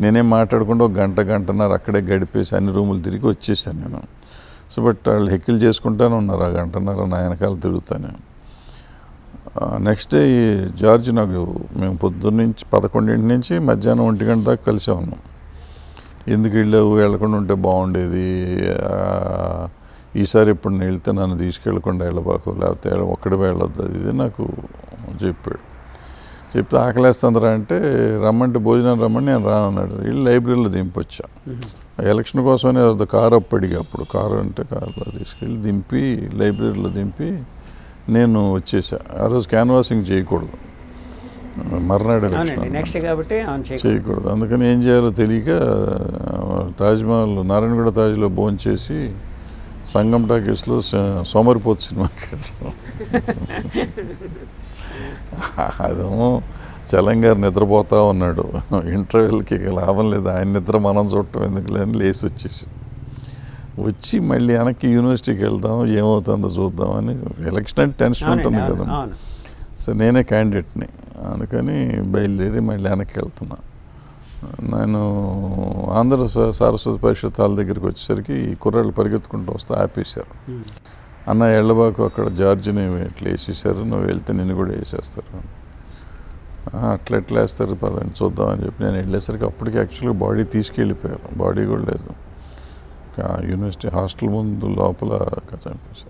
నేనేం మాట్లాడకుండా ఒక గంట గంటన్నర అక్కడే గడిపేసి అన్ని రూములు తిరిగి వచ్చేసాను నేను. సో బట్ వాళ్ళు హెక్కిల్ చేసుకుంటానే ఉన్నారు. ఆ గంటన్నర నా వెనకాల తిరుగుతాను నెక్స్ట్ డే ఈ జార్జ్ నాకు మేము పొద్దున్న నుంచి పదకొండింటి నుంచి మధ్యాహ్నం ఒంటి గంట దాకా కలిసే ఉన్నాం ఎందుకు వెళ్ళావు? వెళ్ళకుండా ఉంటే బాగుండేది. ఈసారి ఇప్పుడు నేను వెళ్తే నన్ను తీసుకెళ్ళకుండా వెళ్ళబాకు లేకపోతే ఒక్కడే వెళ్ళొద్దు అది ఇది నాకు చెప్పాడు. చెప్పి ఆకలేస్తుందిరా అంటే రమ్మంటే భోజనం రమ్మని నేను రానన్నాడు. వెళ్ళి లైబ్రరీలో దింపొచ్చా. ఎలక్షన్ కోసమనే కారు అప్పు అడిగా అప్పుడు కారు అంటే కారులో తీసుకెళ్ళి దింపి లైబ్రరీలో దింపి నేను వచ్చేసా. ఆ రోజు క్యాన్వాసింగ్ చేయకూడదు. మర్నాడు ఎలక్షన్. నెక్స్ట్ కాబట్టి చేయకూడదు. అందుకని ఏం చేయాలో తెలియక తాజ్మహల్ నారాయణగూడ తాజ్లో భోజనం చేసి సంగం టాకీస్లో సోమరిపోతు సినిమాకి అదేమో చలం గారు నిద్రపోతా ఉన్నాడు. ఇంటర్వెల్కి ఇక లాభం లేదు. ఆయన నిద్ర మనం చూడటం ఎందుకు లేని లేచి వచ్చేసి. వచ్చి మళ్ళీ వెనక్కి యూనివర్సిటీకి వెళ్దాం ఏమవుతుందో చూద్దాం అని ఎలక్షన్ అంటే టెన్షన్ ఉంటుంది కదా సో నేనే క్యాండిడేట్ని అందుకని బయలుదేరి మళ్ళీ వెనక్కి వెళ్తున్నా. నేను ఆంధ్ర సారస్వత పరిషత్ హాల్ దగ్గరికి వచ్చేసరికి ఈ కుర్రాళ్ళు పరిగెత్తుకుంటూ వస్తే ఆపేశారు. అన్న ఎళ్ళబాకు అక్కడ జార్జిని ఇట్లా వేసేసారు నువ్వు వెళ్తే నిన్ను కూడా వేసేస్తారు. "ఆ, అట్లా ఎట్లా వేస్తారు పదండి చూద్దాం అని చెప్పి నేను వెళ్ళేసరికి అప్పటికి యాక్చువల్గా బాడీ తీసుకెళ్ళిపోయారు బాడీ కూడా లేదు. యూనివర్సిటీ హాస్టల్ ముందు లోపల చంపేశారు.